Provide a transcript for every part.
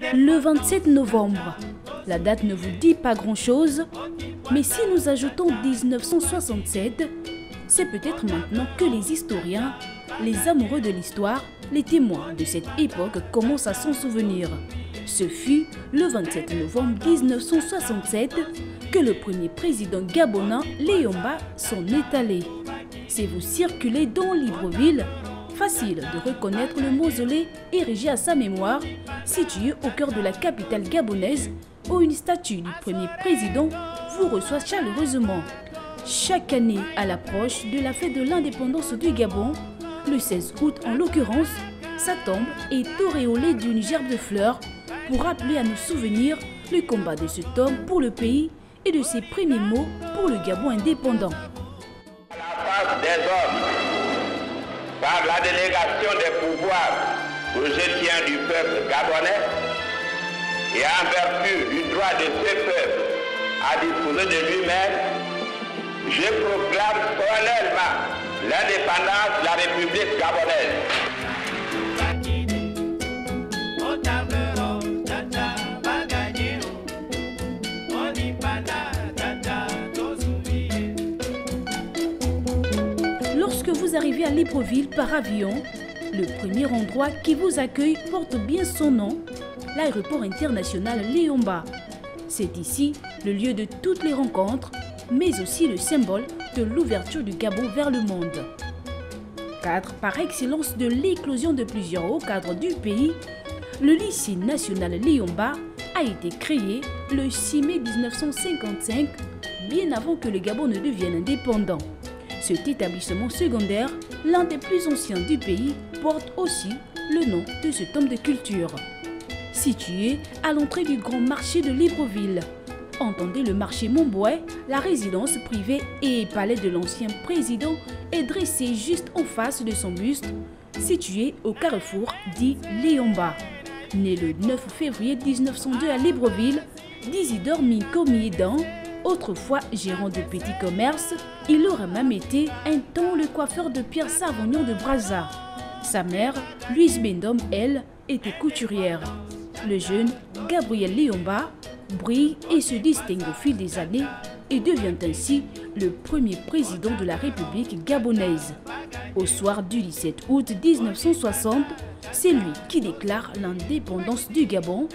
Le 27 novembre. La date ne vous dit pas grand-chose, mais si nous ajoutons 1967, c'est peut-être maintenant que les historiens, les amoureux de l'histoire, les témoins de cette époque commencent à s'en souvenir. Ce fut le 27 novembre 1967 que le premier président gabonais Léomba s'en est allé. Si vous circulez dans Libreville, facile de reconnaître le mausolée érigé à sa mémoire, situé au cœur de la capitale gabonaise, où une statue du premier président vous reçoit chaleureusement. Chaque année, à l'approche de la fête de l'indépendance du Gabon, le 16 août en l'occurrence, sa tombe est auréolée d'une gerbe de fleurs pour rappeler à nos souvenirs le combat de cet homme pour le pays et de ses premiers mots pour le Gabon indépendant. La face des hommes, par la délégation des pouvoirs que je tiens du peuple gabonais et en vertu du droit de ce peuple à disposer de lui-même, je proclame solennellement l'indépendance de la République gabonaise. Vous arrivez à Libreville par avion, le premier endroit qui vous accueille porte bien son nom, l'aéroport international Léomba. C'est ici le lieu de toutes les rencontres, mais aussi le symbole de l'ouverture du Gabon vers le monde. Cadre par excellence de l'éclosion de plusieurs hauts cadres du pays, le lycée national Léomba a été créé le 6 mai 1955, bien avant que le Gabon ne devienne indépendant. Cet établissement secondaire, l'un des plus anciens du pays, porte aussi le nom de cet homme de culture. Situé à l'entrée du grand marché de Libreville, entendez le marché Montbois, la résidence privée et palais de l'ancien président est dressé juste en face de son buste, situé au carrefour dit Léomba. Né le 9 février 1902 à Libreville, d'Isidore Minko Miedan, autrefois gérant de petits commerces, il aurait même été un temps le coiffeur de Pierre Savognon de Brazza. Sa mère, Louise Bendom, elle, était couturière. Le jeune Gabriel Léomba brille et se distingue au fil des années et devient ainsi le premier président de la République gabonaise. Au soir du 17 août 1960, c'est lui qui déclare l'indépendance du Gabon.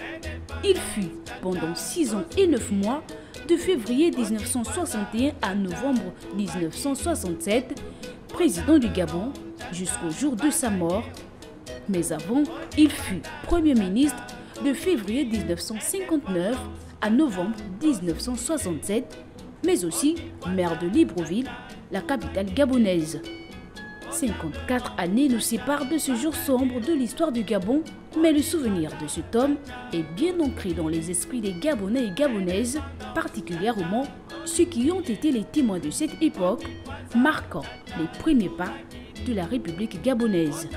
Il fut, pendant six ans et neuf mois, de février 1961 à novembre 1967, président du Gabon jusqu'au jour de sa mort. Mais avant, il fut Premier ministre de février 1959 à novembre 1967, mais aussi maire de Libreville, la capitale gabonaise. 54 années nous séparent de ce jour sombre de l'histoire du Gabon, mais le souvenir de cet homme est bien ancré dans les esprits des Gabonais et Gabonaises, particulièrement ceux qui ont été les témoins de cette époque, marquant les premiers pas de la République gabonaise.